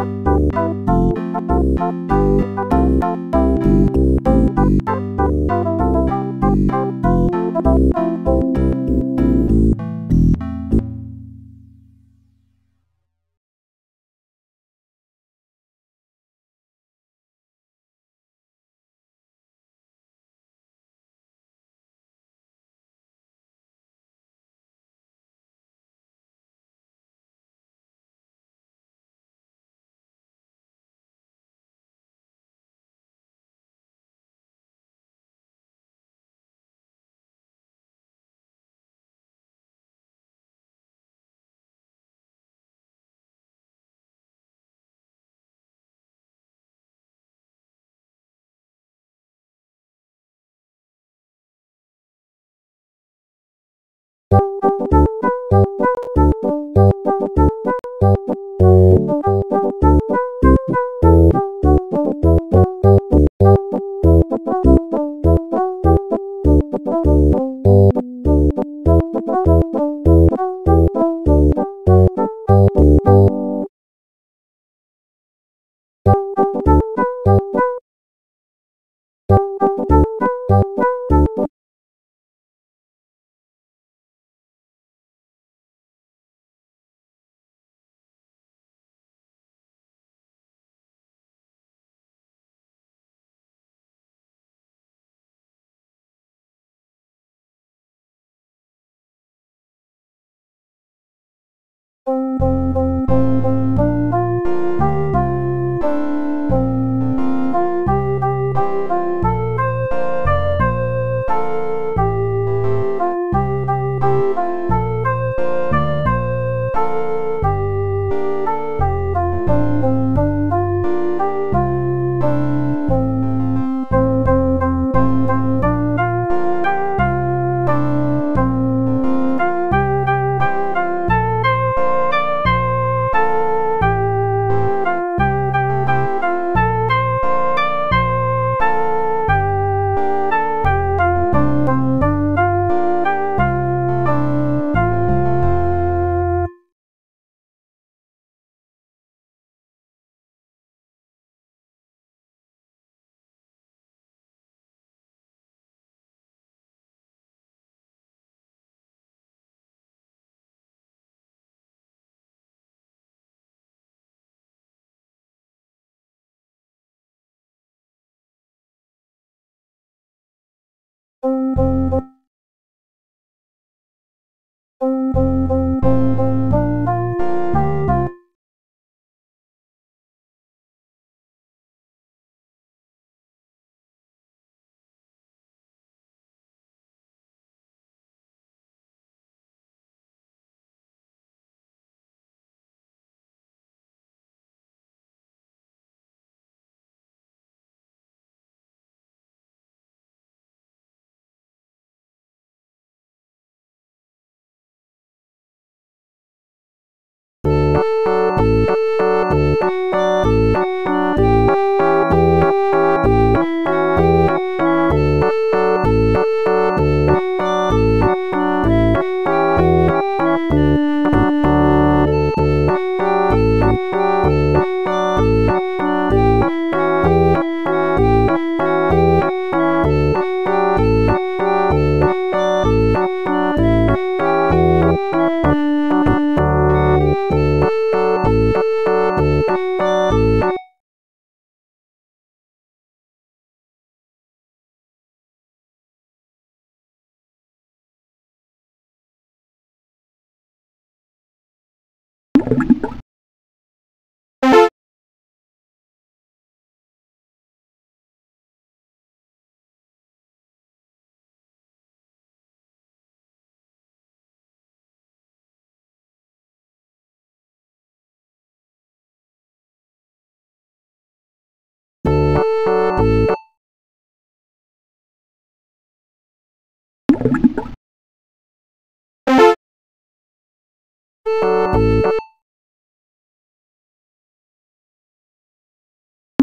you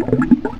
you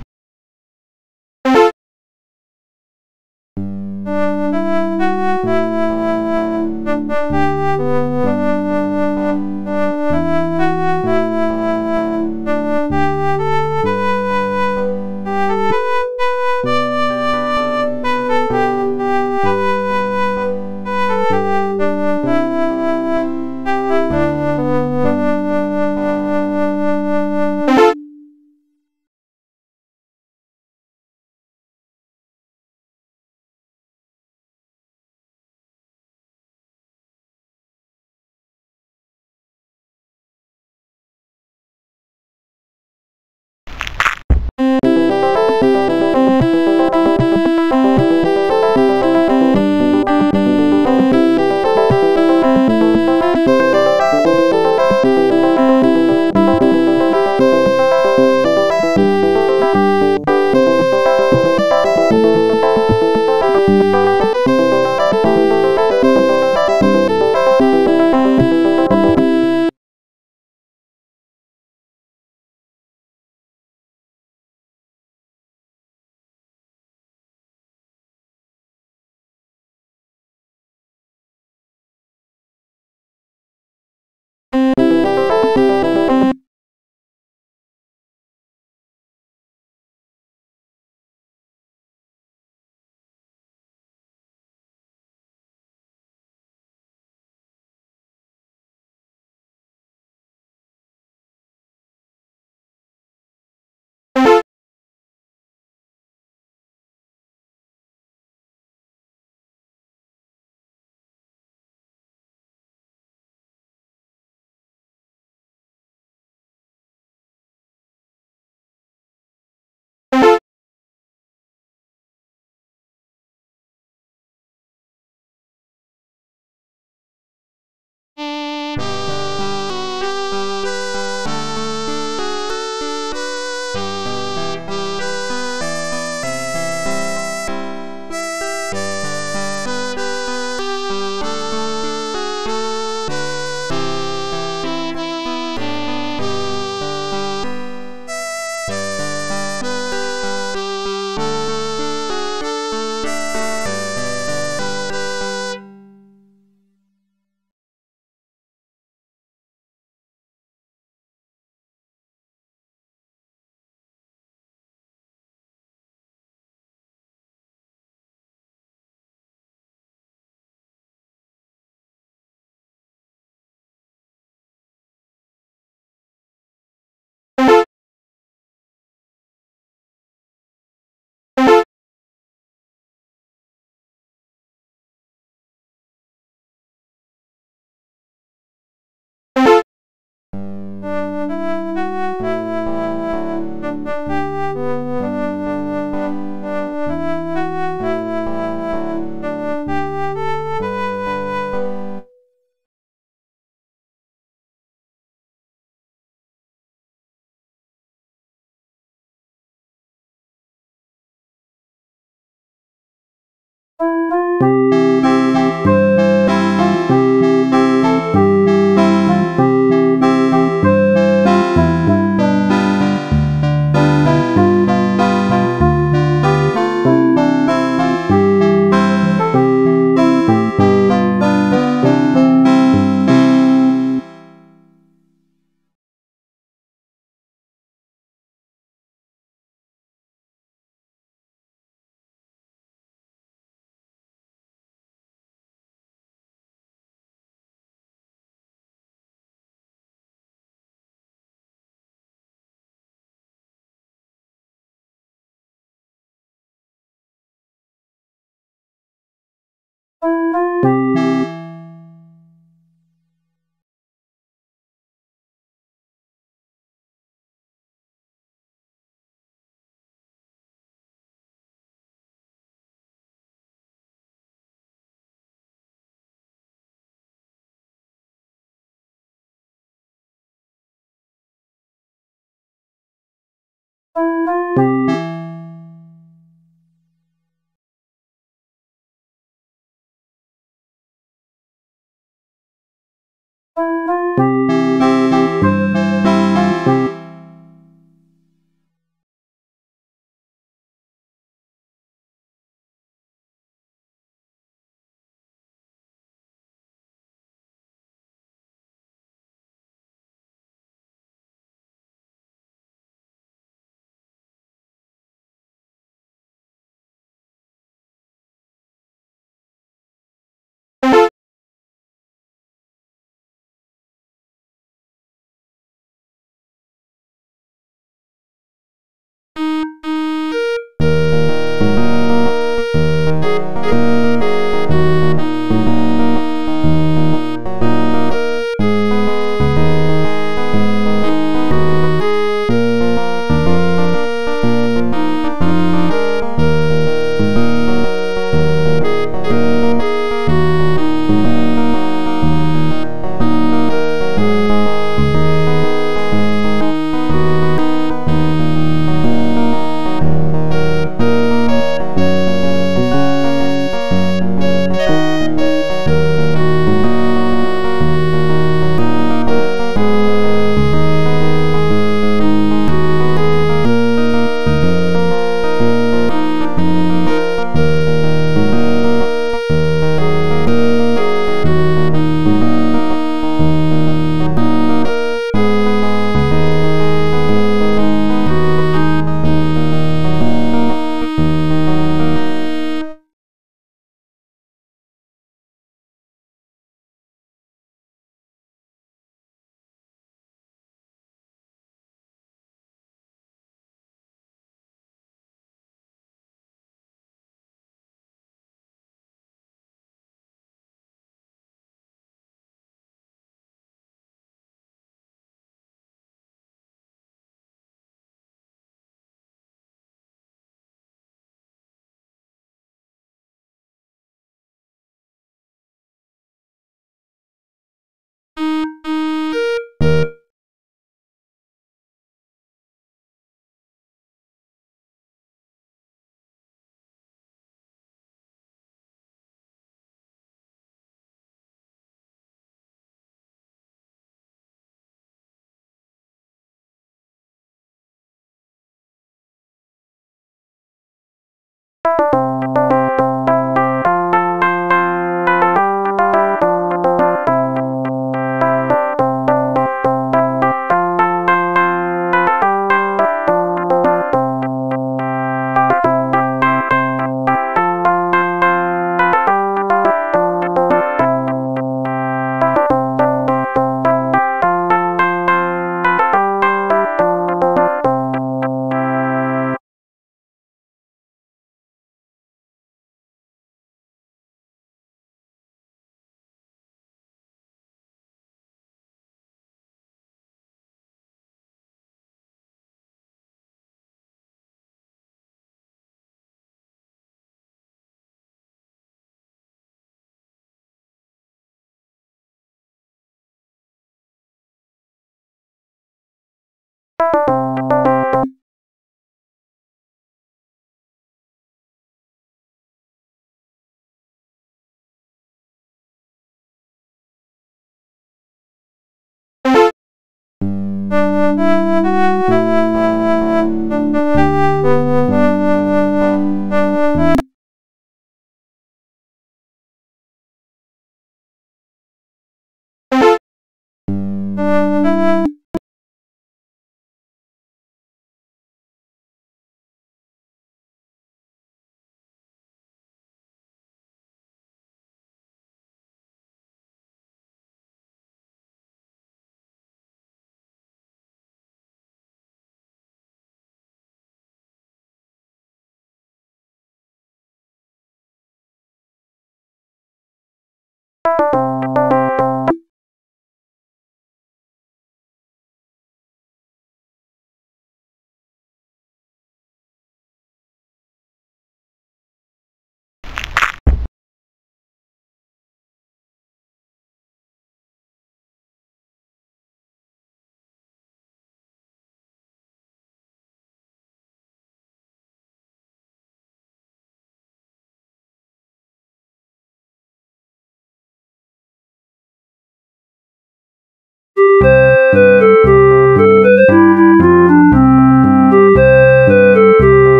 you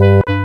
you.